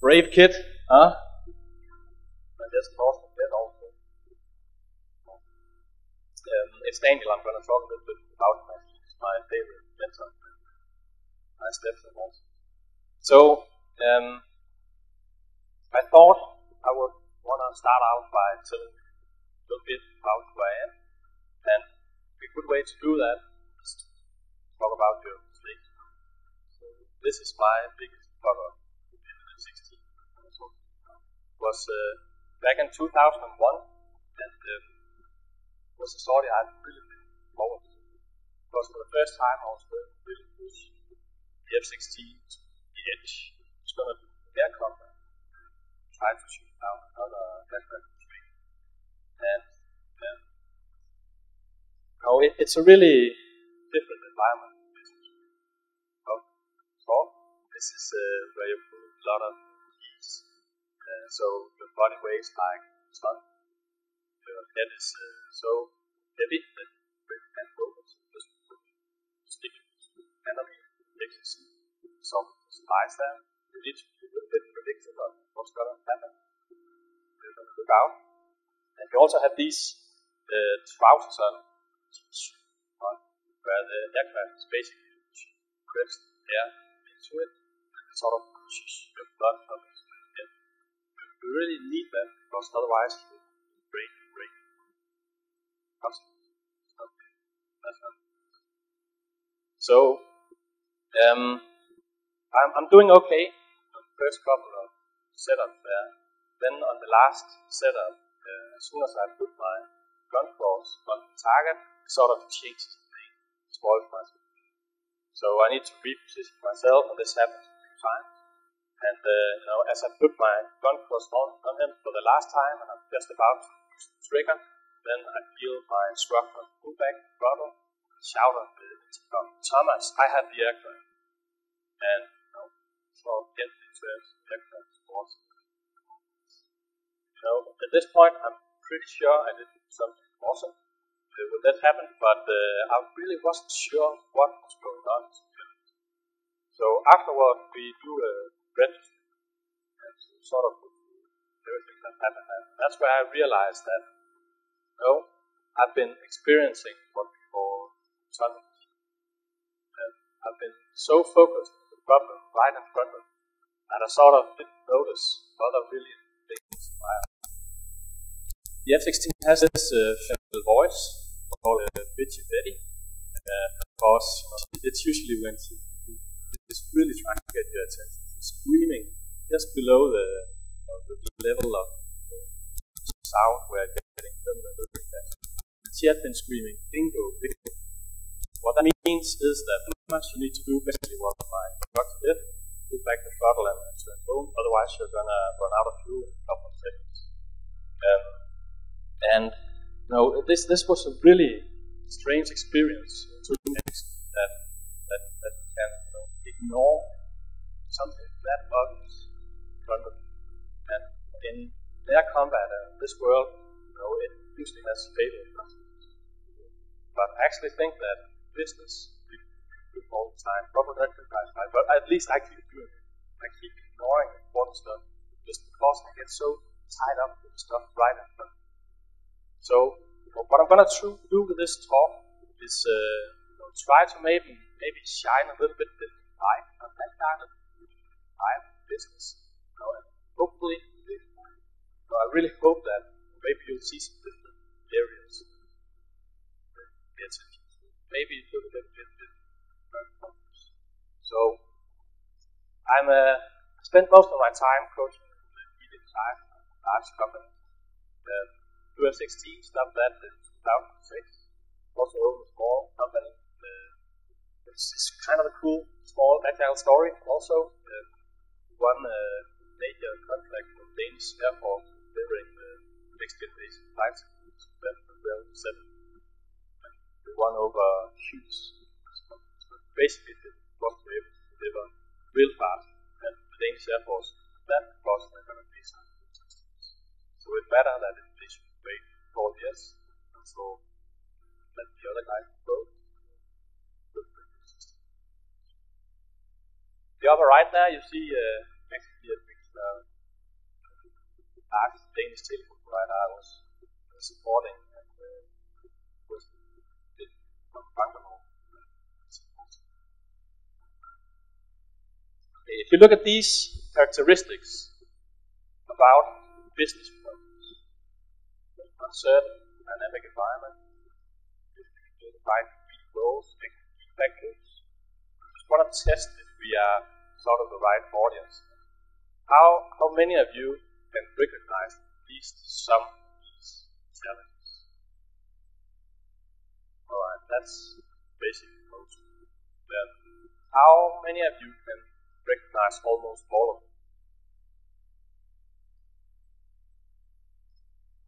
Brave kid, huh? I just lost bit also. Um, it's Daniel I'm going to talk a little bit about. He's my favorite mentor. My stepson also. So, um, I thought I would want to start out by telling a little bit about who I am. And a good way to do that is to talk about your mistakes. So this is my biggest fuck was uh, back in 2001 and um, was a story I've really been forward to. Because for the first time I was really, really push the F-16 to the edge. It's going to do air combat. Try to shoot down another aircraft train. And um, no, it, it's a really different environment. Oh, this is uh, where you put a lot of. Uh, so the body weighs like ton. Your head is uh, so heavy that you can focus. Just stick to enemy fixes some supplies there. You need to a bit predictable on what's going to happen. You're going to look out. And you also have these uh, trousers on, where the aircraft is basically grips air into it and sort of pushes your blood the head. You really need that because otherwise you break your brain. So, um, I'm, I'm doing okay on the first couple of setups there. Then on the last setup, uh, as soon as I put my gun cross on the target, it sort of changes the thing, spoils my So I need to reposition myself, and this happens a few times. And uh, you know, as I put my gun cross on, on him for the last time, and I'm just about to use the trigger, then I feel my instructor pull back the throttle, shout at the intercom, Tomas, I have the aircraft. And you know, sort of gently turns the aircraft me. You know, at this point, I'm pretty sure I did something awesome uh, when that happened, but uh, I really wasn't sure what was going on. So afterward, we do a registry and sort of everything that happened. And that's where I realized that, you know, I've been experiencing what we call tunnel. And I've been so focused on the problem right in front of me that I sort of didn't notice other really things. The F-16 has this uh, feminine voice called uh, Bitchy Betty. Uh, because it's usually when she is really trying to get your attention. Screaming just below the, uh, the level of sound we're getting the fast. She had been screaming, bingo, bingo. What that means is that much you need to do basically what my instructor did, put back the throttle and turn home, otherwise you're gonna run out of fuel in a couple of seconds. Um, and you know, this this was a really strange experience to that that that can you know, ignore something that obvious front of And in their combat and this world, you know, it usually has fatal consequences. But I actually think that business do all the time, not guys, right? But at least I keep doing it. I keep ignoring important stuff just because I get so tied up with stuff right in front. So what I'm gonna do with this talk is uh, you know, try to maybe maybe shine a little bit different light on that kind of life business. You and hopefully, know, I really hope that maybe you'll see some different areas. Maybe a little bit different. So I'm uh, I spent most of my time coaching the medium size large companies. Um, UF16 stopped that in 2006. Also a small company. Uh, it's, it's, kind of a cool small agile story. Also, one uh, major contract for Danish Air Force delivering the next generation flight schools that were set. We won over huge. Basically, it was able to deliver real fast, and the Danish Air Force that because they're going to be some. So it's better that it, they should wait four years, and so let the other guy go. The upper right there, you see uh, of largest Danish I was supporting and uh, was from Bangalore. If you look at these characteristics about business problems, uncertain, dynamic environment, right roles, loops, just want to test if we are sort of the right audience. How, how many of you can recognize at least some of these challenges? Alright, that's basically most. Then, how many of you can recognize almost all of them.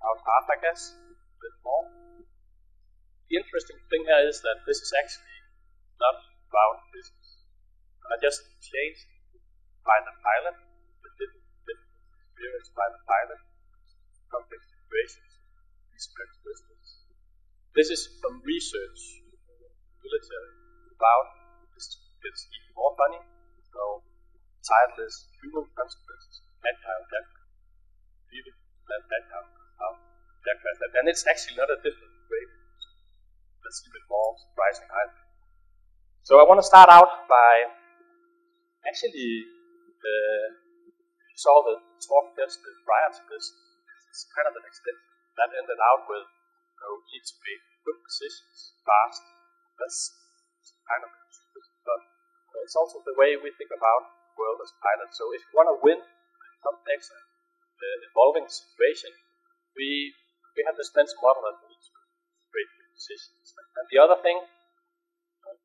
About half, I guess, a bit more. The interesting thing here is that this is actually not about business. I just changed by the pilot, experience by the pilot, complex situations, these characteristics. This is from research, military, about this gets even more funny so, title is Human Consequences, Judgment. People that agile how judgment. And it's actually not a different way. That's even more surprising, I. So I want to start out by actually, uh, saw the talk just prior to this, it's kind of an extension. That ended out with, you know, need to make good decisions fast. That's kind of it's also the way we think about the world as pilots. So if you want to win a complex and uh, evolving situation, we we have this mental model that needs to create decisions. And the other thing, uh,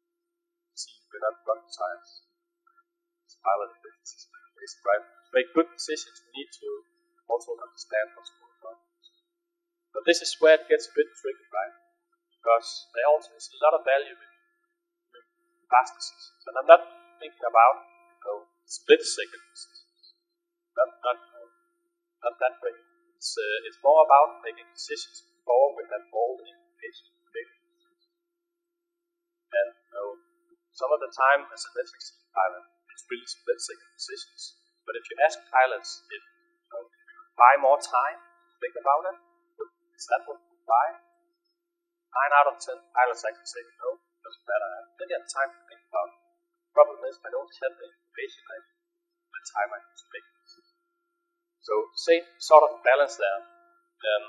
see, we're not rocket science. It's pilot right? To make good decisions, we need to also understand what's going on. But this is where it gets a bit tricky, right? Because there also is a lot of value in fast decisions. And I'm not thinking about you know, split second decisions. Not, not, not that way. It's, uh, it's more about making decisions before we have all the information And you know, some of the time as a metrics pilot, really split second decisions. But if you ask pilots if you, know, you buy more time think about it, is that what you buy? Nine out of ten pilots actually say no doesn't matter. I plenty of time to think about it. The Problem is, I don't have the information I the time I need to make it. So, same sort of balance there. Um,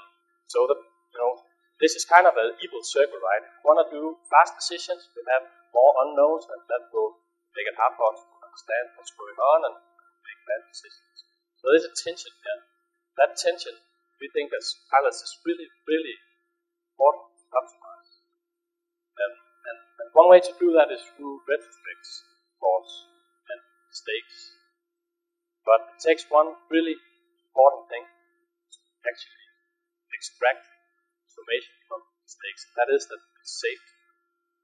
so, you know, this is kind of an evil circle, right? You want to do fast decisions, we have more unknowns, and that will make it hard for us to understand what's going on and make bad decisions. So, there's a tension here. That tension, we think as pilots, is really, really important to optimize. And and one way to do that is through retrospects, of course, and mistakes. But it takes one really important thing to actually extract information from mistakes. That is that it's safe.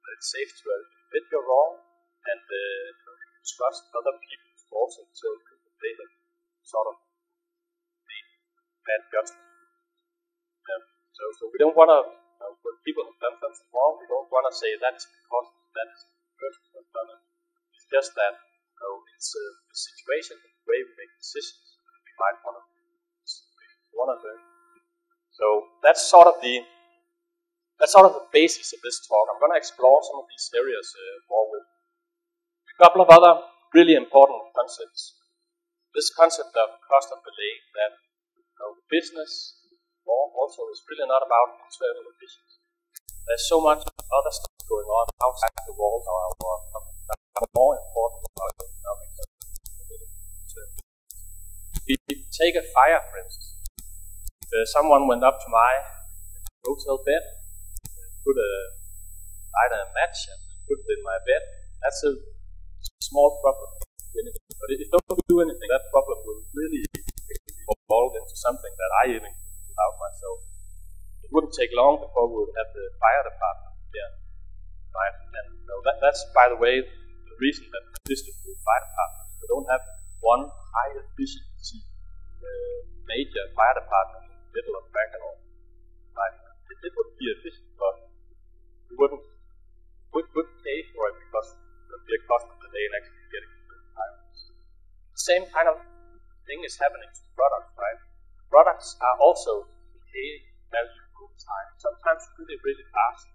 That it's safe to admit you're wrong and uh, trust other people to also tell you sort of bad judgment. Um, so, so we don't want to know, when people have done something wrong, we don't want to say that's because that person has done it. It's just that you know, it's uh, the situation, the way we make decisions, we might want to one of them. So that's sort of the that's sort of the basis of this talk. I'm going to explore some of these areas uh, more with a couple of other really important concepts. This concept of cost of delay that you know, business also is really not about internal efficiency. There's so much other stuff going on outside the walls of our work that more important about economic If you take a fire, for instance, uh, someone went up to my hotel bed, put a light a match and put it in my bed. That's a small problem. But if you don't do anything, that problem will really evolve into something that I even about myself. It wouldn't take long before we would have the fire department here. Right? And you know, that, that's, by the way, the reason that distributed fire departments, we don't have one high efficiency uh, major fire department in the middle of Bangalore. Right? It, it would be efficient, but we wouldn't, we would pay for it because there would be a cost actually getting the fire. Same kind of thing is happening to products, right? Products are also decaying value over time, sometimes really, really fast.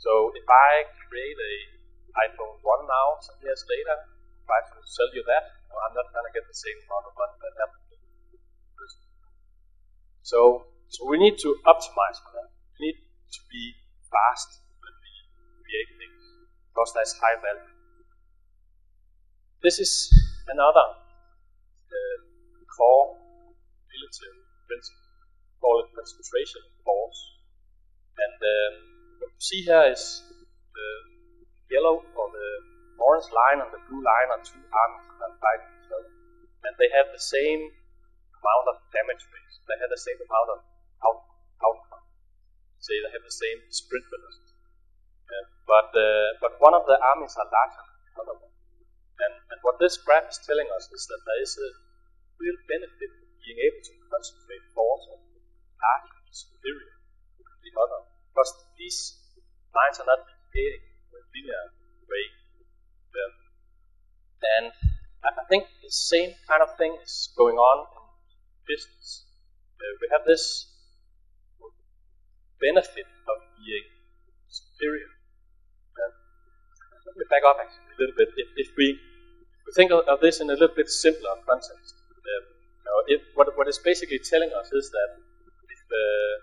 So if I create a iPhone 1 now, some years later, try to sell you that, well, I'm not going to get the same amount of money that happened. So, so we need to optimize for that. We need to be fast when we create things because there's high value. This is another uh, core military principle. Call it concentration force. And um, what you see here is the yellow or the orange line and the blue line are two armies that fight each other. And they have the same amount of damage base. They have the same amount of out, outcome. Say they have the same sprint velocity. Uh, but, uh, but one of the armies are larger than the other one. And, and what this graph is telling us is that there is a real benefit of being able to concentrate force on larger superior to the other. Because these lines are not behaving in a linear way. Um, and I think the same kind of thing is going on in business. Uh, we have this benefit of being superior. Uh, let me back up actually a little bit. If, if we we think of, of this in a little bit simpler context. Uh, you know, if, what, what it's basically telling us is that if, uh,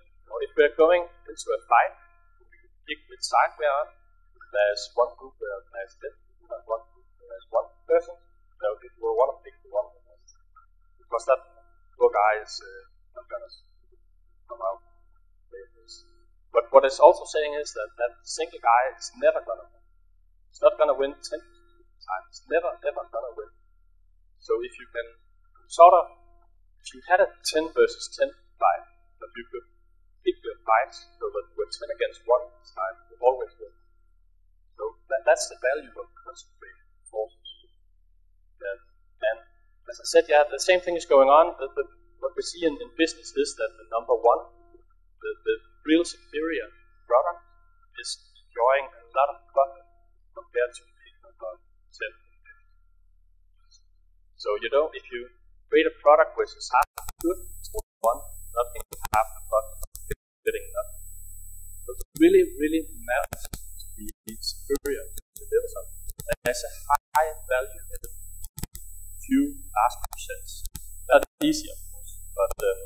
if we're going into a fight, we pick which side we're on. There's one group where there's 10 people, and one group where there's one person. You know, we want to pick the one because that poor guy is uh, not going to come out. But what it's also saying is that that single guy is never going to win. He's not going to win 10 times. Never, never gonna win. So if you can sort of, if you had a 10 versus 10 fight, that you could pick your fights so that you were 10 against 1 this time, you always win. So that, that's the value of concentrated forces. And, and as I said, yeah, the same thing is going on. The, the, what we see in, in business is that the number one, the, the real superior product, is enjoying a lot of profit compared to so you know, if you create a product which is half good, it's one, nothing half the product fitting that. So it really, really matters to be superior to deliver something. There's a high value in a few last percents. Not easy, of course, but um,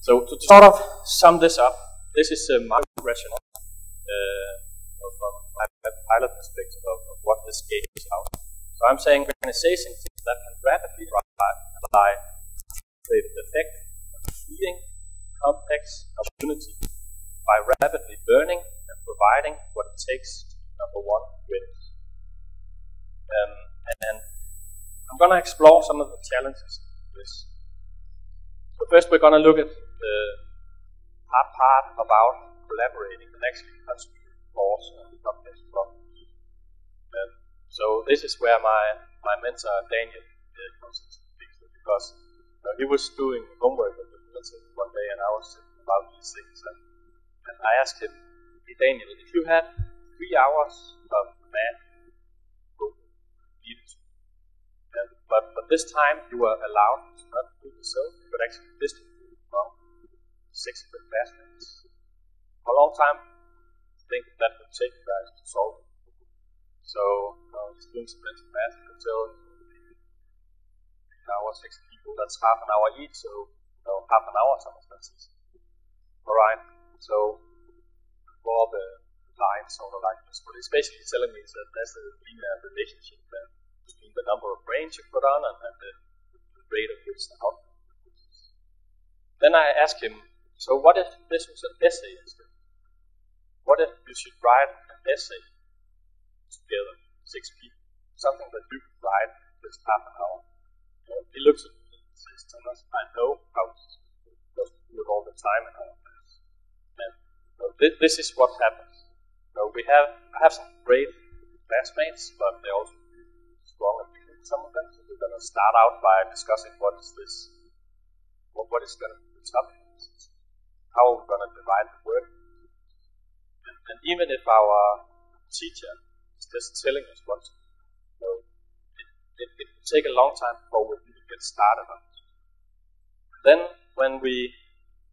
so to sort of sum this up, this is a market rationale. Uh, from my pilot perspective of, of what this game is about. So I'm saying organizations that can rapidly apply the effect of feeding complex opportunity by rapidly learning and providing what it takes to number one wins. Um, and I'm going to explore some of the challenges of this. So first we're going to look at the hard part about collaborating and actually concentrating course and complex problems. So this is where my, my mentor Daniel uh, comes into the picture because uh, he was doing homework with the military one day and I was thinking about these things and, and I asked him, hey Daniel, if you had three hours of man needed to and, but, but this time you were allowed to not do the so, you could actually distribute from 600 classmates. For a long time, I think that would take you guys to solve it. So I was doing some mental math until hour, six people, that's half an hour each, so you know, half an hour some expenses. Alright, so draw the line sort of like this. What it's basically telling me is that there's a linear relationship there between the number of brains you put on and, and the, the rate of which the output Then I ask him, so what if this was an essay instead? What if you should write an essay together, six people, something that you could write just half an hour? he looks at me and says, Tomas, I know how to do it all the time our class. And th- this is what happens. We have, I have some great classmates, but they also strong opinions, some of them. So we're going to start out by discussing what is this, what, what is going to be topic, how are we going to divide the work and even if our teacher just telling us what to do, so it, it, it will take a long time before we really get started on it. Then when we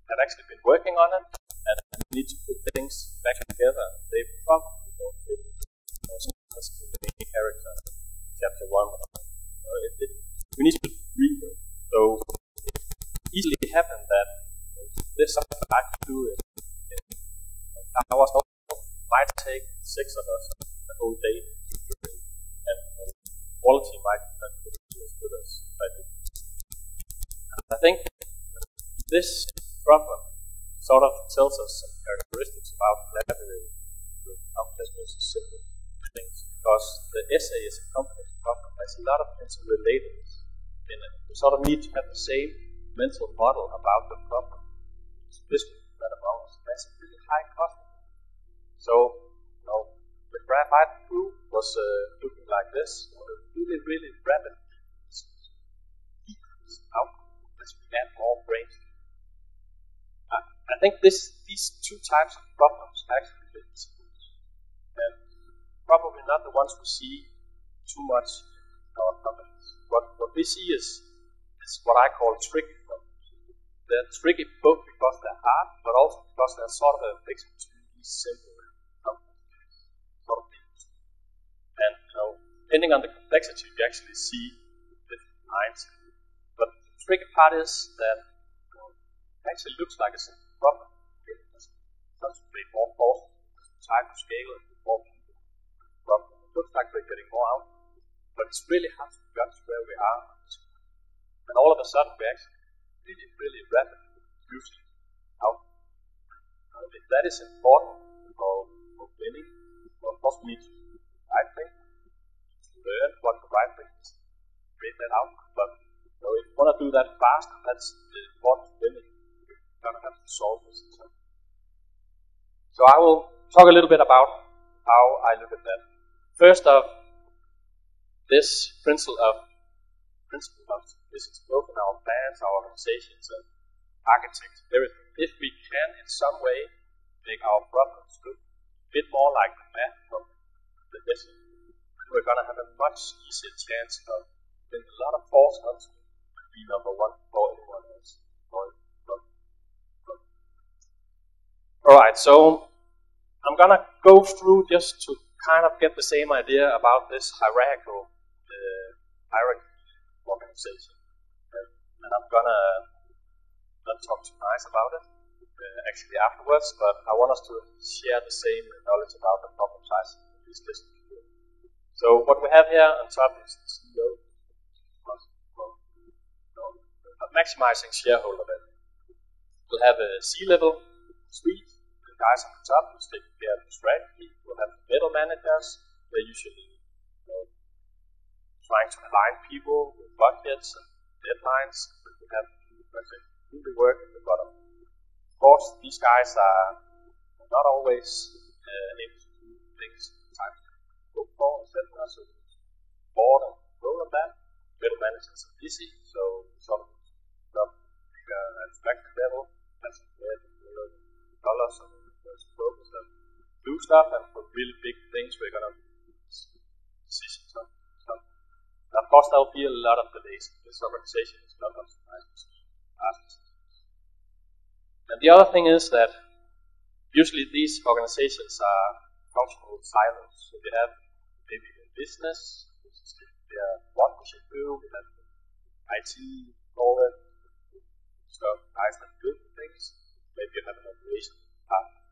have actually been working on it and need to put things back together, they probably don't fit the main character chapter 1. Uh, it, it, we need to them. So it easily happen that this something I could do in, in hours, might take six of us whole day. And quality might not be as good as I do. I think this problem sort of tells us some characteristics about collaborating with complex versus simple things because the essay is a complex problem. There's a lot of interrelated in it. We sort of need to have the same mental model about the problem. This that amount has a really high cost. So, you graphite crew was uh, looking like this, really, really rapid decrease output as we add more brains I think this these two types of problems actually fit and probably not the ones we see too much in our companies. What what we see is is what I call tricky problems. They're tricky both because they're hard, but also because they're sort of a mix between these simple depending on the complexity, you actually see different lines. But the tricky part is that know, it actually looks like a simple problem. Concentrate more force, time to scale, and more people. Problem. It looks like we're getting more out, but it's really hard to judge where we are. And all of a sudden, we're actually really, really rapidly using out. Uh, if that is important for, for winning, well, of course, we need to thing, to learn what the right thing is, that out. But you if you want to do that fast, that's important to winning going to have to solve this. So I will talk a little bit about how I look at that. First of this principle of principle of this is both in our plans, our organizations, and architects, everything. If we can in some way make our problems look a bit more like the math from the business, we're going to have a much easier chance of putting a lot of force to be number one for anyone else. Alright, so I'm gonna go through just to kind of get the same idea about this hierarchical uh, hierarchy organization. And I'm gonna not talk too nice about it uh, actually afterwards, but I want us to share the same knowledge about the problem size in this list. So what we have here on top is the CEO, maximizing shareholder value. We'll have a C-level suite the guys on the top who's taking care of the strategy. We'll have middle managers. They're usually you know, trying to align people with budgets and deadlines. We have the work at the bottom. Of course, these guys are not always uh, able to do things look for. So board and roll on that. Middle managers are busy, so some some bigger abstract level has dollars uh, and just focus and do stuff, and for really big things, we're gonna decisions on. And of course, there'll be a lot of delays. This organization is not optimized And the other thing is that usually these organizations are functional silos. So we have maybe in business, which is what we should do, we have IT, that stuff, guys that do things. Maybe you have an operation department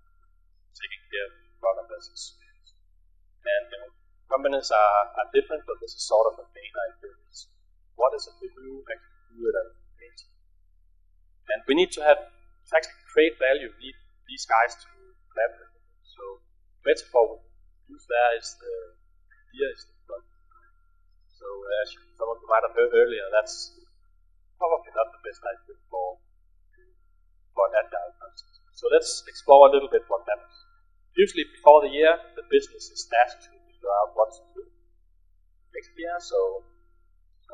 taking care of product experience. And you know, companies are, are different, but this is sort of the main idea. What is it we do actually do it And we need to have to actually create value. We need these guys to collaborate. So metaphor we use there is the the product. So as someone might have heard earlier, that's probably not the best idea for for agile concept. So let's explore a little bit what happens. Usually before the year, the business is tasked to figure out what to do next year. So, so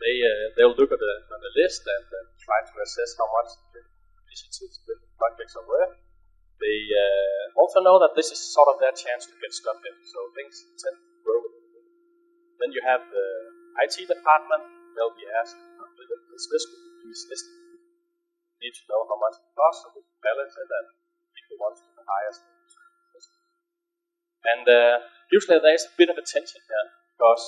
they uh, they'll look at the, at the list and uh, try to assess how much the initiatives, the projects are worth. They uh, also know that this is sort of their chance to get stuff in. So things tend to. Then you have the IT department. They'll be asked, is this, is this need to know how much it costs so we can balance it and pick the ones with the highest. And uh, usually there is a bit of a tension here because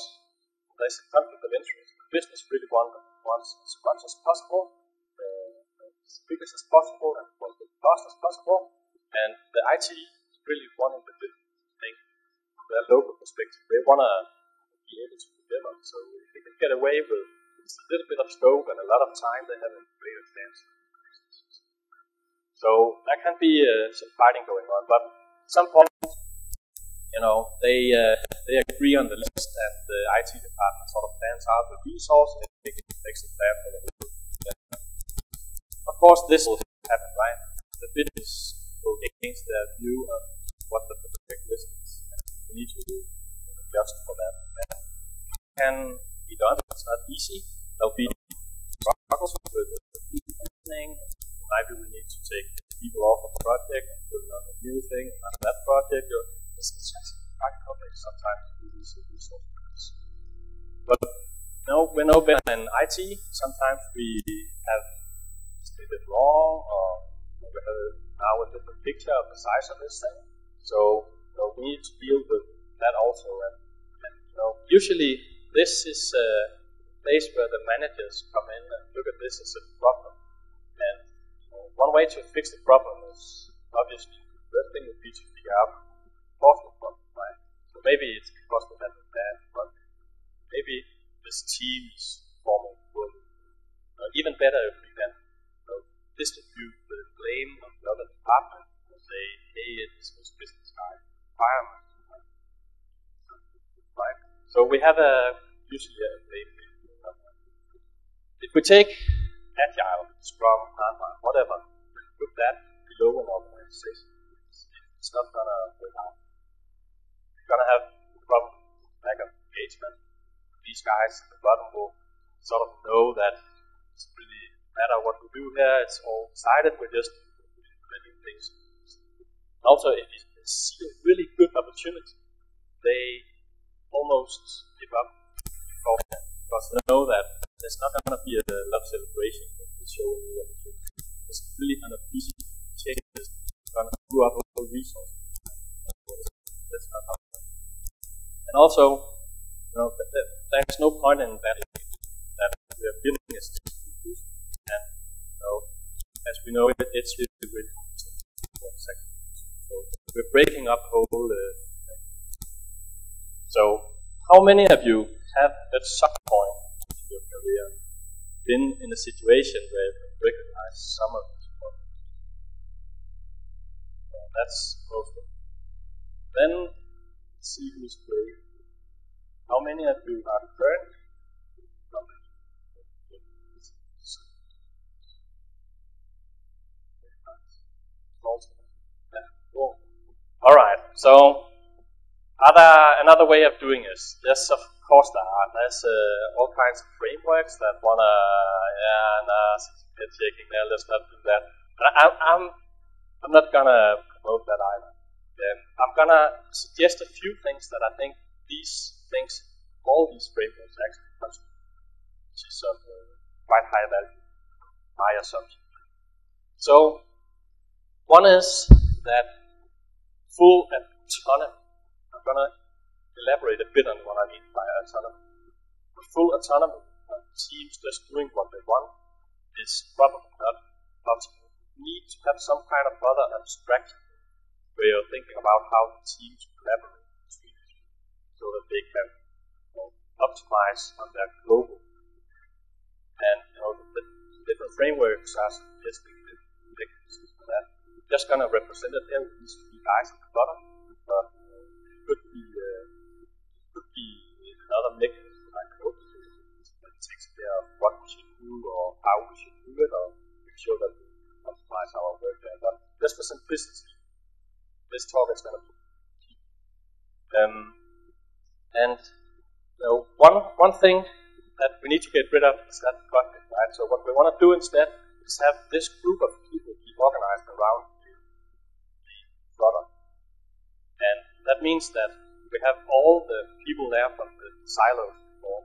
there's a conflict of interest. The business really want, wants as much as possible, uh, as big as possible, and as fast as possible. And the IT is really wanting the thing from their local perspective. They want to be able to. So if they can get away with a little bit of scope and a lot of time, they have a great advance. So there can be uh, some fighting going on, but at some point you know, they uh, they agree on the list, and the IT department sort of plans out the resources and makes a plan for the Of course, this will happen, right? The business will against their view of what the perfect list is. We need to adjust for that. Can be done. It's not easy. There'll be struggles with the thing. Maybe we need to take people off of a project and put on a new thing on that project. Or it's just practical sometimes we use resources. But no, we're no better than IT. Sometimes we have stated wrong or we have now a different picture of the size of this thing. So know, we need to deal with that also. And, and you know, usually this is a place where the managers come in and look at this as a problem. And one way to fix the problem is obviously the first thing would be to figure out causal problem, right? So maybe it's because we have a bad. Maybe this team is poorly. Uh, even better if we can know, distribute the blame on the other department and say, hey, it's this business guy. Right? So we have a If we take agile, Scrum, Kanban, whatever, put that below an organization, it's not gonna work out You're gonna have a problem lack of engagement. These guys at the bottom will sort of know that it's really matter what we do here. It's all decided. We're just implementing things. Also, if you see a really good opportunity, they almost give up because know that there's not going to be a love celebration when they show a new opportunity. It's really to be changes. Going to screw up a whole resource. That's not how and also, you know, there's no point in that that we are building system and you know, as we know, it, it's really, really So we're breaking up whole. Uh, so, how many of you have at some point in your career been in a situation where you recognize some of these problems? Yeah, that's most. Then see who's brave. How many of you are current? All right. So, other another way of doing this. There's of course there are. There's uh, all kinds of frameworks that wanna yeah, nah, certificate checking there. Let's not do that. I, I'm I'm not gonna promote that either. Um, I'm gonna suggest a few things that I think these things, all these frameworks actually contribute, which is of uh, quite high value, my assumption. So, one is that full autonomy. I'm gonna elaborate a bit on what I mean by autonomy. Full autonomy of teams just doing what they want is probably not possible. You need to have some kind of other abstraction where you're thinking about how the teams collaborate between so that they can you know, optimize on their global. And you know, the, the different frameworks are suggesting mechanisms for that. Just to represent it there with these three guys at the bottom. But it could be another mechanism like code that takes care of what we should do or how we should do it or make sure that we optimize our work there. But just for simplicity, this talk is going to. Um, and you one one thing that we need to get rid of is that conflict, right? So what we want to do instead is have this group of people be organized around the product, and that means that we have all the people there from the silos before,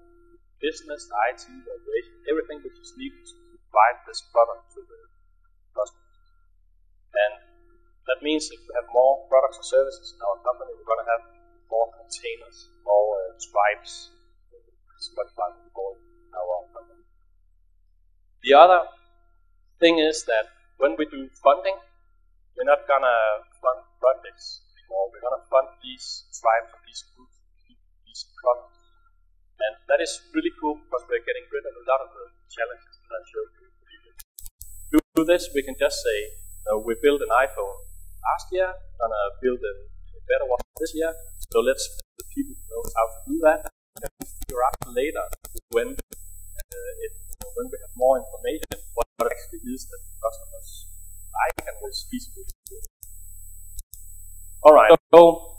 business, IT, operation, everything which is needed to provide this product to the customers. And that means if we have more products or services in our company, we're going to have more containers, more uh, tribes, Spotify we call our company. The other thing is that when we do funding, we're not gonna fund projects these tribes or these groups, these products. And that is really cool because we're getting rid of a lot of the challenges that I showed you. To do this, we can just say, uh, we built an iPhone last year, gonna build a better one this year. So let's the people know how to do that. And figure out later when uh, it, when we have more information what actually is that customers like and will feasible to do. All right. So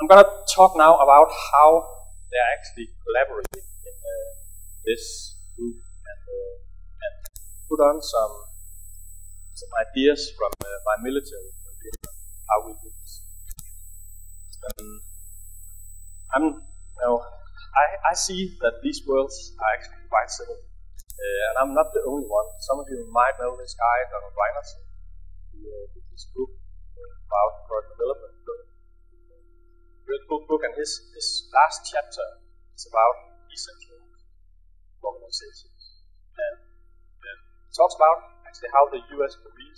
I'm gonna talk now about how they're actually collaborating in uh, this group and, uh, and put on some some ideas from uh, my military how we do this. Um, I'm, you know, I, I see that these worlds are actually quite similar. Uh, and I'm not the only one. Some of you might know this guy, Donald Reinertsen, who uh, did this book about product development. Cool book, and his, his last chapter is about decentralized organizations. And, and talks about actually how the US do.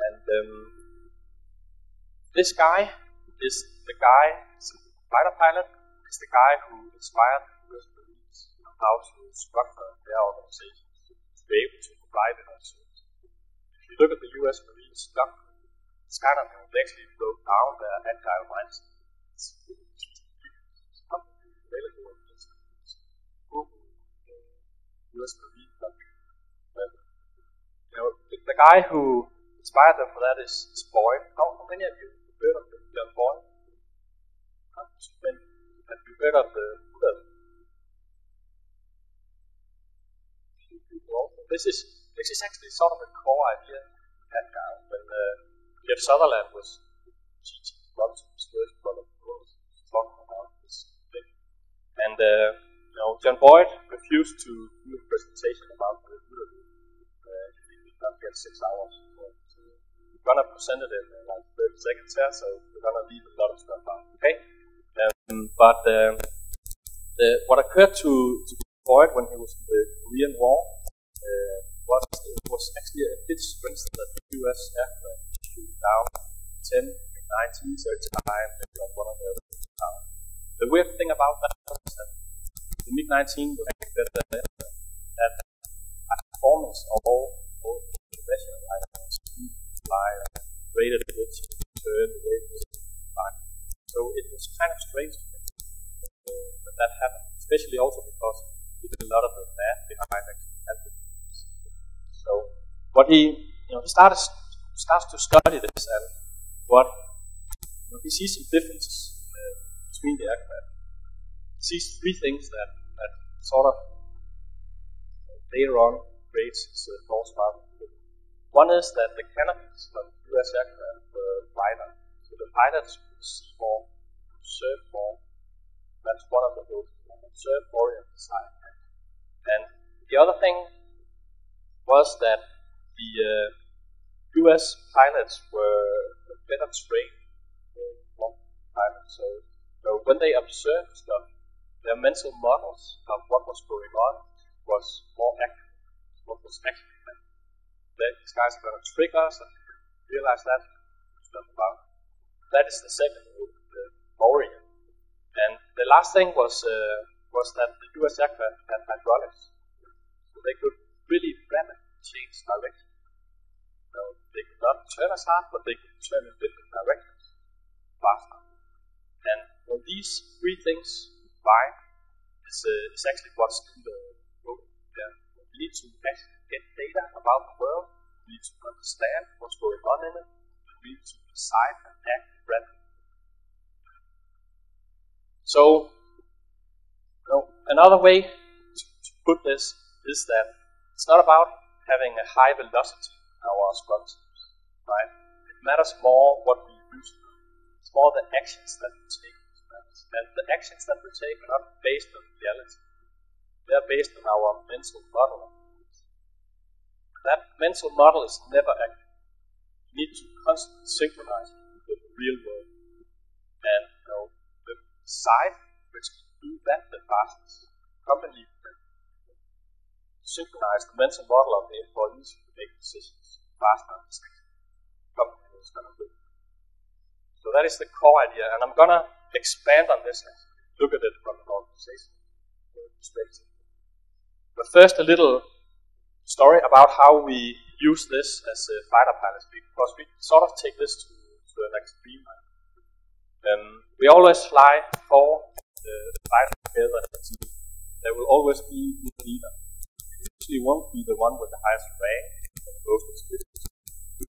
And um, this guy is the guy, fighter pilot, is the guy who inspired the US Marines on how to structure their organizations to be able to provide it. If you look at the US Marines structure, it's kind of, actually broke down agile mindset. It's available in this US Marine country. You know, the, the guy who inspired them for that is, is Boyd. How, how many of you have heard of the young boy? Have you heard of the OODA? This is this is actually sort of a core idea that guy when uh, Jeff Sutherland was teaching Bronson's first product was talking about this thing. And uh, you know, John Boyd refused to do a presentation about the OODA. Uh, he did not get six hours. We're gonna present it in like 30 seconds here, so we're gonna leave a lot of stuff out. Okay? Um, but um, the, what occurred to, to Boyd when he was in the Korean War uh, was it was actually a bit strange that the U.S. aircraft down 10 19 times on one of their down. The weird thing about that is that the MiG-19 was actually better than that performance of all, all the measure, like speed, fly, rated pitch, turn, rate, fly. So it was kind of strange that that happened, especially also because he did a lot of the math behind it. So what he, you know, he starts starts to study this and what he sees some differences uh, between the aircraft. He sees three things that that sort of later on creates his uh, about. One is that the canopies of U.S. aircraft were wider, so the pilots could see more, observe more. That's one of the rules, most observe oriented side. And the other thing was that the uh, U.S. pilots were better trained than pilots. So, so when they observed stuff, their mental models of what was going on was more accurate. What was actually happening. These guys are going to trick us and realize that about. That is the second the boring. And the last thing was uh, was that the U.S. aircraft had hydraulics, so they could really rapidly change direction. They could not turn as hard, but they could turn in different directions faster. And when these three things combine, is, uh, is actually what's in the book. Yeah. We need to actually get data about the world. We need to understand what's going on in it. We need to decide and act rapidly. So, another way to, to put this is that it's not about having a high velocity our scrum teams, right? It matters more what we use. It's more the actions that we take. And the actions that we take are not based on reality. They're based on our mental model. that mental model is never accurate. You need to constantly synchronize with the real world. And you know, the side which can do that the fastest company synchronize the mental model of the employees to make decisions faster the company going to. So that is the core idea, and I'm going to expand on this and look at it from an organization perspective. But first, a little story about how we use this as a fighter pilots because we sort of take this to, to an extreme. Um, we always fly for the, the fighter together There will always be a leader. It usually won't be the one with the highest rank the most experience.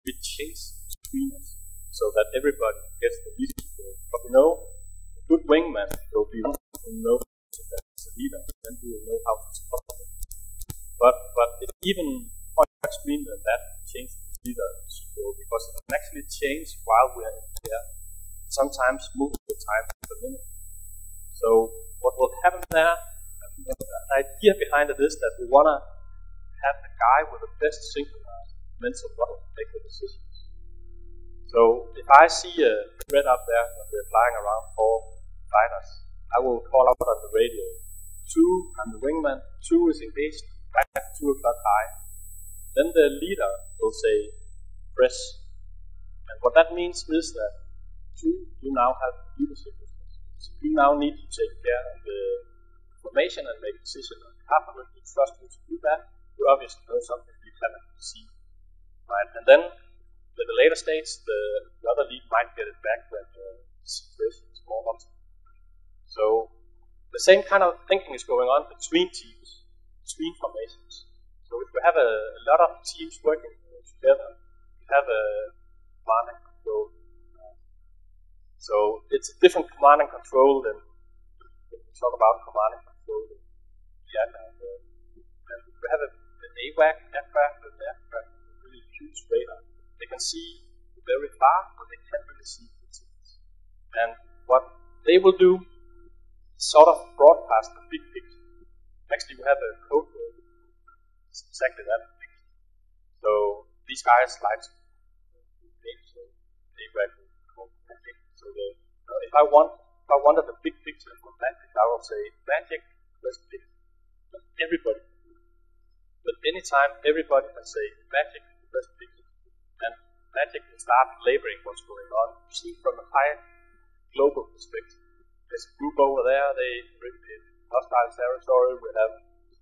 We chase between us so that everybody gets the leadership. But we know a good wingman will be one who knows that as a leader, then he will know how to support him. But but even quite extreme that that change the leadership because it can actually change while we are in the air. Sometimes multiple times per minute. So what will happen there? The idea behind it is that we want to have the guy with the best synchronized mental model make the decisions. So if I see a threat up there when we're flying around four fighters, I will call out on the radio. Two, I'm the wingman. Two is engaged. Back two o'clock high. Then the leader will say, press. And what that means is that two, you now have leadership responsibilities. You now need to take care of the information and make decisions on behalf of it. We trust you to do that. You obviously know something we haven't seen. Right? And then at the later stage, the, the other lead might get it back when the situation is more optimal. So the same kind of thinking is going on between teams, between formations. So if we have a, a lot of teams working together, we have a command and control. So it's a different command and control than we talk about command and control in the aircraft. And uh, we have a, an AWAC aircraft, an aircraft with a really huge radar they can see very far, but they can't really see details. And what they will do is sort of broadcast the big picture. Actually, we have a code word. It's exactly that. So these guys like so they were. So they, uh, if I want, if I wanted the big picture from magic, I will say magic was big. But everybody. But anytime everybody can say magic was and magic can start labeling what's going on. You see from a high global perspective. There's a group over there, they in hostile territory, we have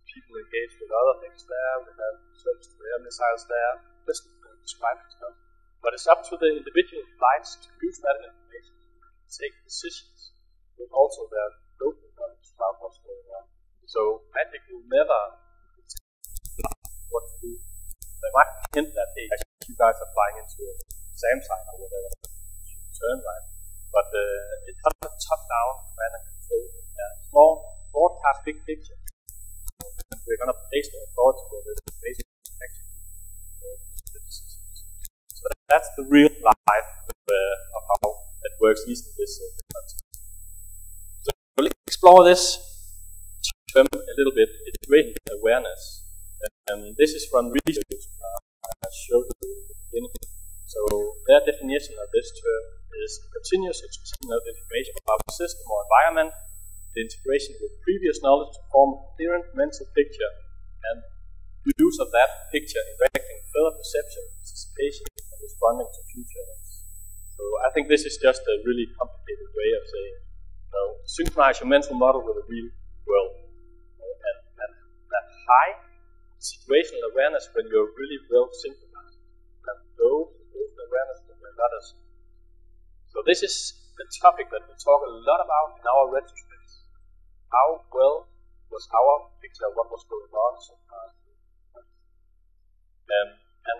people engaged with other things there, we have search to air missiles there, just describing stuff. But it's up to the individual flights to use that information to take decisions with also their local knowledge about what's going on. So magic will never what to do. They might hint that hey, you guys are flying into a SAM site or whatever, you turn right. But uh, it's not a top-down and control. Yeah, small broadcast big picture. We're going to place the authority it basically actually So that's the real life of, uh, of how it works, at least in this uh, context. So we'll explore this term a little bit, situational awareness. And this is from research uh, I showed you at the beginning. So their definition of this term is continuous extraction of information about a system or environment, the integration with previous knowledge to form a coherent mental picture, and use of that picture erecting further perception, anticipation, and responding to future events. So I think this is just a really complicated way of saying, you know, synchronize your mental model with the real world. And, and that high situational awareness when you're really well synchronized. And those situational awareness when as So this is the topic that we talk a lot about in our retrospect. How well was our picture of what was going on so far? Um, and,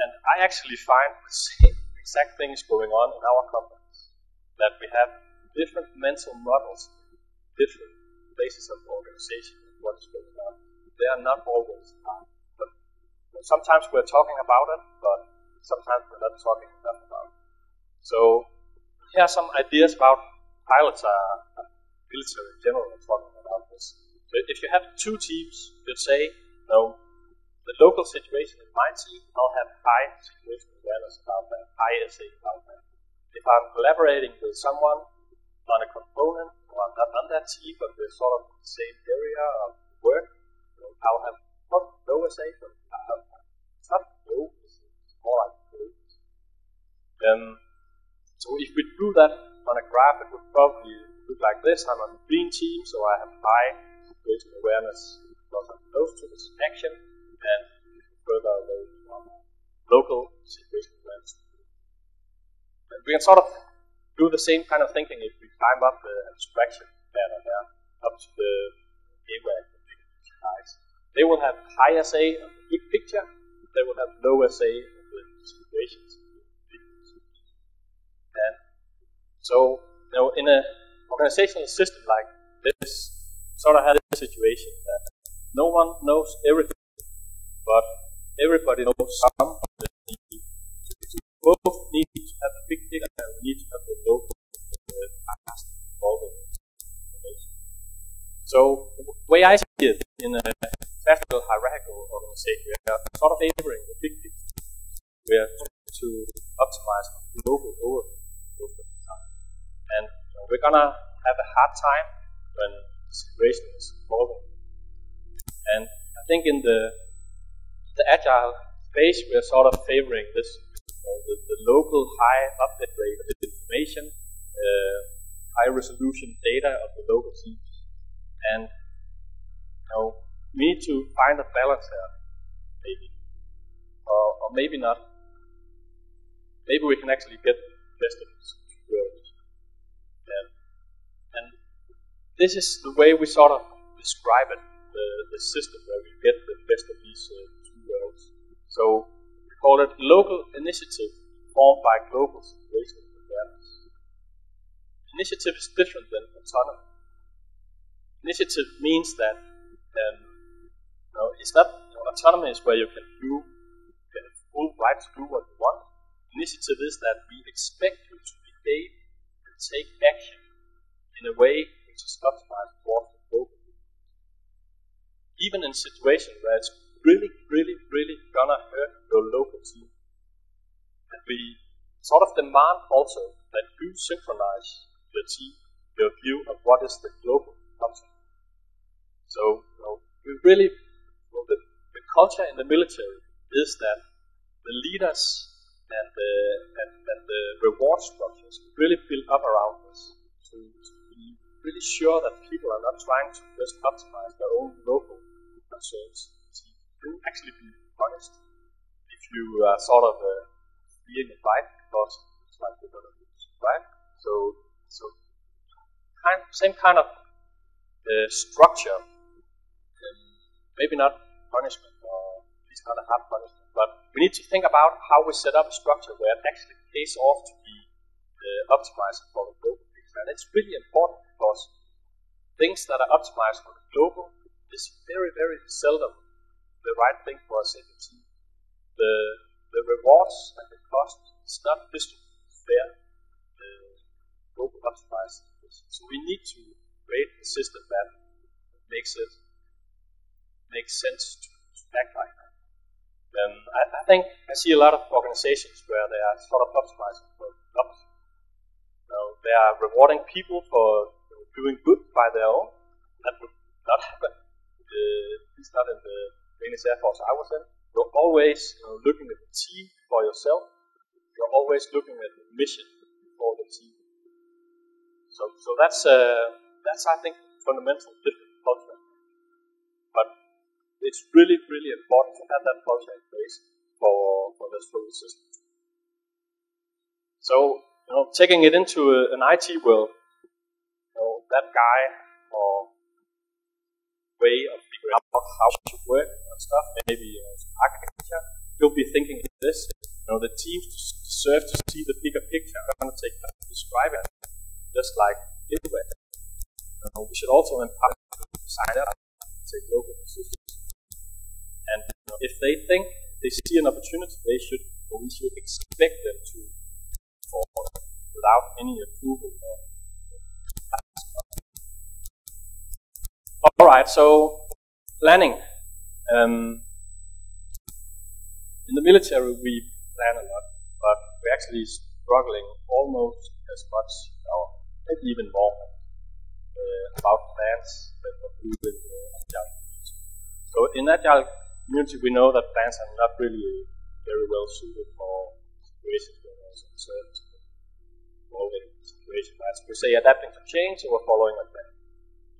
and I actually find the same exact things going on in our companies. That we have different mental models, different places of organization, what is going on they are not always um, But sometimes we're talking about it, but sometimes we're not talking enough about it. So here are some ideas about pilots are military general talking about this. So if you have two teams, you'd say, no, the local situation in my team, I'll have high situational awareness about that, high SA about that. If I'm collaborating with someone on a component, or I'm not on that team, but we're sort of in the same area of work, I'll have not low SA, but I'll have, it's not it's more like low. Um, so if we do that on a graph, it would probably look like this. I'm on the green team, so I have high situational awareness because I'm close to this action, and further away from local situational awareness. And we can sort of do the same kind of thinking if we climb up the abstraction ladder there, up to the gateway guys. They will have high SA of the big picture, they will have low SA of the situations. And so, you know, in an organizational system like this, sort of had a situation that no one knows everything, but everybody knows some of the need. So both need to have a big data and we need to have the fast information. So the way I see it in a classical hierarchical organization, we are sort of favoring the big picture. We are trying to optimize the local over and you know, we're gonna have a hard time when the situation is evolving. And I think in the the agile space, we're sort of favoring this know, the, the, local high update rate of the information, uh, high resolution data of the local teams, and you know, we need to find a balance here, maybe, or, or maybe not. Maybe we can actually get the best of these worlds. And this is the way we sort of describe it, the, the system where we get the best of these uh, two worlds. So we call it local initiative formed by global situational awareness. Initiative is different than autonomy. Initiative means that um, know, it's not know, autonomy is where you can do you have full right to do what you want. Initiative is that we expect you to behave and take action in a way which is optimized towards the goal. Even in situations where it's really, really, really gonna hurt your local team. And we sort of demand also that you synchronize your team, your view of what is the global option. So, you know, we really, the, the culture in the military is that the leaders and the, and, and the reward structures really build up around us to, to really sure that people are not trying to just optimize their own local concerns. You actually be punished if you are sort of uh, being a fight because it's like you're gonna lose, right? So, so kind, same kind of uh, structure, um, maybe not punishment or least not a hard punishment, but we need to think about how we set up a structure where it actually pays off to be uh, optimized for the local and it's really important because things that are optimized for the global is very, very seldom the right thing for a single team. The, the rewards and the cost is not distributed fair uh, global optimized. So we need to create a system that makes it makes sense to, to act like that. Um, I, I, think I see a lot of organizations where they are sort of optimizing for know, they are rewarding people for doing good by their own. That would not happen. Uh, least not in the Danish Air Force I was in. You're always you know, looking at the team for yourself. You're always looking at the mission for the team. So, so that's uh, that's I think fundamental different culture. It's really, really important to have that culture in place for for this whole system. So you know, taking it into a, an IT world, you know, that guy or way of figuring out how to work and stuff, maybe know, architecture, he'll be thinking this. You know, the teams deserve to see the bigger picture. I'm going to take that to describe it, just like everywhere. You know, we should also empower the designer to take local decisions. And if they think they see an opportunity, they should, or we should expect them to forward without any approval. All right, so planning. Um, in the military, we plan a lot, but we're actually struggling almost as much, or maybe even more, uh, about plans than we do in the agile. So in agile community, we know that plants are not really very well suited for situations where there's uncertainty, evolving situation, right? So we say adapting to change, or following a plan.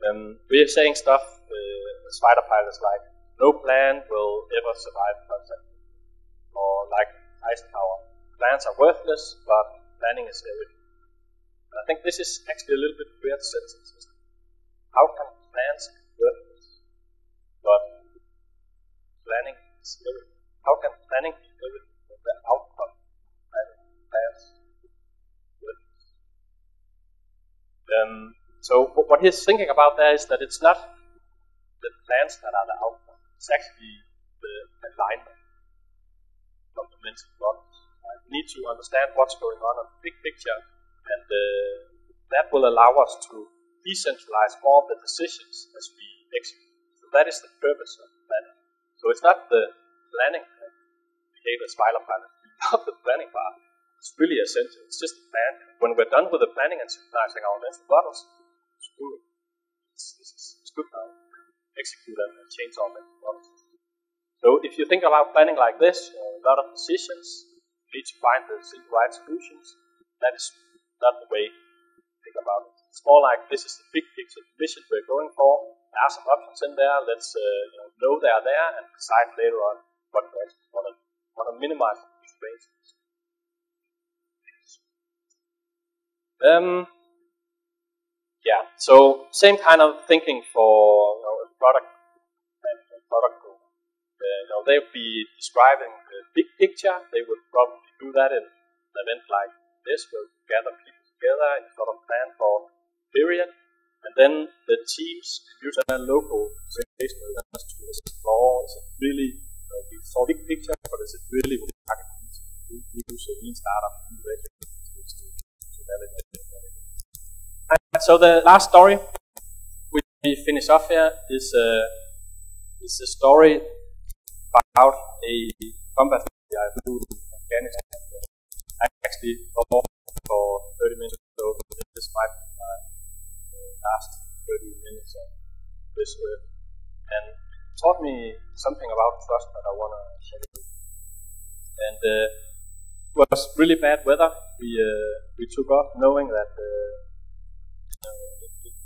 Um, we are saying stuff, uh, spider pilots like, no plan will ever survive contact. Or like Eisenhower, plans are worthless, but planning is everything. I think this is actually a little bit weird sentence. How can plans be worthless, but planning everything? How can planning everything when the outcome planning plans? Um, so what he's thinking about there is that it's not the plans that are the outcome. It's actually the alignment of the mental models. Right? We need to understand what's going on in the big picture, and uh, that will allow us to decentralize all the decisions as we execute. So that is the purpose of. So it's not the planning that behave as pilot pilot. Not the planning part. It's really essential. It's just the plan. When we're done with the planning and synchronizing our mental models, it's good. It's, it's, it's good now. Execute and change our mental models. So if you think about planning like this, uh, a lot of decisions, need to find the right solutions. That is not the way to think about it. It's more like this is the big picture, the vision we're going for. There are some options in there. Let's uh, you know, know they are there and decide later on what we actually want to, want to minimize the constraints. Um, yeah, so same kind of thinking for you know, product and product goal. Uh, you know, they would be describing the big picture. They would probably do that in an event like this, where we gather people together and sort of plan for period. And then the teams use their local organizational events to explore is it really know, we saw big picture, but is it really what we use a lean startup to validate and so the last story we finish off here is uh, is a story about a combat I flew in Afghanistan. I actually thought for 30 minutes ago this might my last 30 minutes of this work. And taught me something about trust that I want to share with you. And uh, it was really bad weather. We uh, we took off knowing that uh, it, it,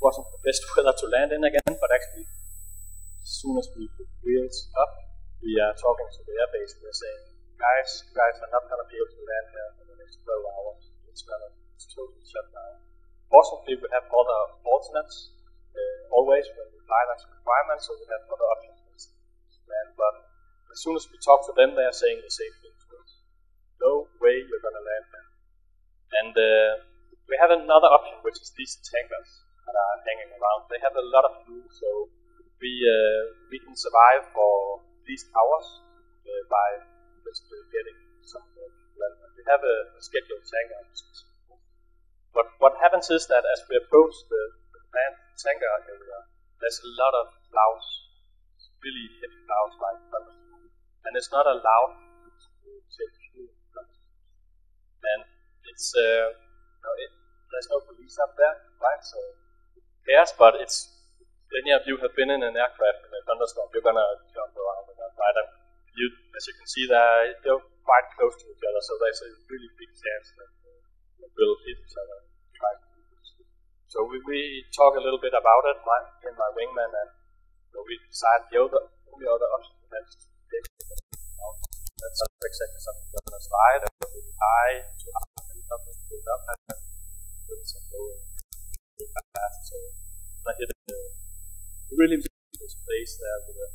wasn't the best weather to land in again, but actually, as soon as we put wheels up, we are talking to the airbase and they're saying, guys, guys are not going to be able to land here for the next 12 hours. It's going to totally shut down. Fortunately, we have other alternates uh, always when we fly that's requirements, so we have other options. But as soon as we talk to them, they are saying the same thing to us. No way you're going to land there. And uh, we have another option, which is these tankers that are hanging around. They have a lot of fuel, so we uh, we can survive for these hours uh, by just uh, getting some fuel. We have a, a scheduled tanker. But what happens is that as we approach the, the tanker area, there's a lot of clouds, really heavy clouds like thunderstorms, and it's not allowed to take fuel. And it's uh, you know, it, there's no police up there, right? So yes, but it's any of you have been in an aircraft in a thunderstorm, you're gonna jump around that, right? And you, as you can see there, they're quite close to each other, so there's a really big chance that they will hit each other. Right? So we, we talk a little bit about it, my, in my wingman, and so we decide the other, only other option we is to take. That's exactly something we're gonna slide, and really high to up and up and build up, and doing some lower fast. So I hit uh, a really this place there with a.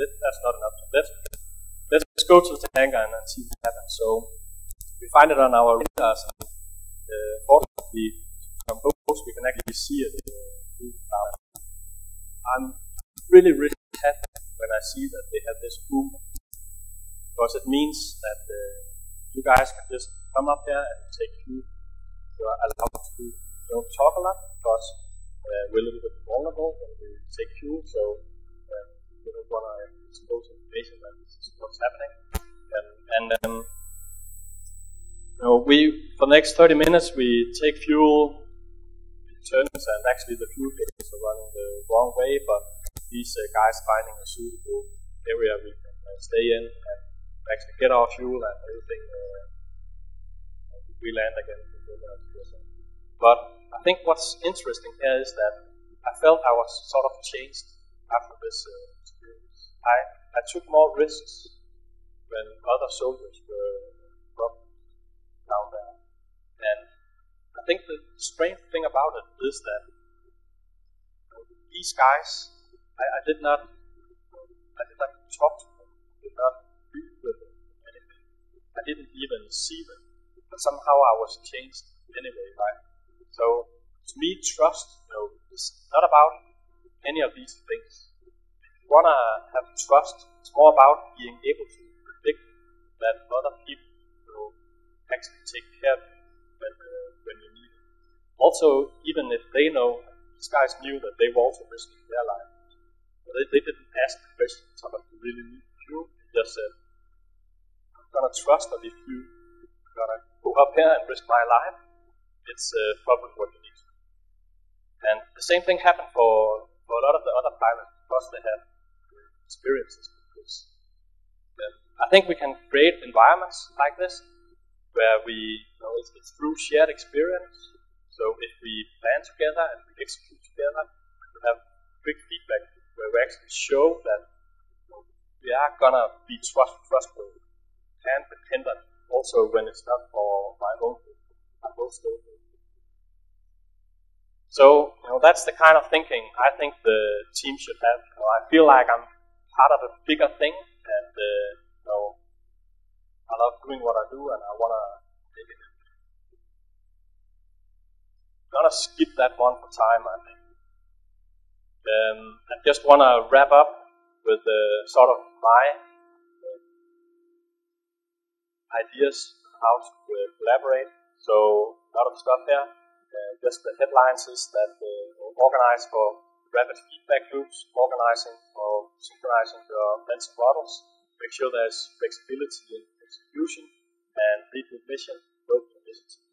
That's not enough. Let's let's go to the tanker and see what happens. So we find it on our radars. And, uh, fortunately, from close we can actually see it. Uh, I'm really really happy when I see that they have this boom because it means that uh, you guys can just come up here and take you. You are allowed to don't talk a lot because uh, we're a little bit vulnerable when we take fuel, so uh, we don't want to expose information that this is what's happening. And um, you we for the next 30 minutes we take fuel turns and actually the fuel gauges are running the wrong way, but these uh, guys finding a suitable area we can uh, stay in and actually get our fuel and everything. Uh, we land again. But I think what's interesting here is that I felt I was sort of changed after this uh, experience. I, I took more risks when other soldiers were down there. And I think the strange thing about it is that these guys, I, I did not, I did not talk to them, did not read with them, anything. I didn't even see them, but somehow I was changed anyway, right? So to me, trust, you know, is not about any of these things. If you wanna have trust, it's more about being able to predict that other people actually take care of you when, uh, when you need it. Also, even if they know, these guys knew that they were also risking their life. But they, they didn't ask the question, "How much you really need fuel. They just said, I'm gonna trust that if you are gonna go up here and risk my life, it's uh, probably what you need to And the same thing happened for, for a lot of the other pilots because they had experiences with this. I think we can create environments like this where we, know, it's, it's through shared experience. So if we plan together and we execute together, we have quick feedback where we actually show that you know, we are gonna be trust, trustworthy and dependent also when it's not for my own, my own so, you know, that's the kind of thinking I think the team should have. You know, I feel like I'm part of a bigger thing, and uh, I love doing what I do, and I want to make it. Gonna skip that one for time, I think. Um, I just want to wrap up with uh, sort of my uh, ideas how to collaborate. So, a lot of stuff there. Uh, just the headlines is that uh, organize for rapid feedback loops, organizing for synchronizing your mental models, make sure there's flexibility in execution, and mission, growth initiative.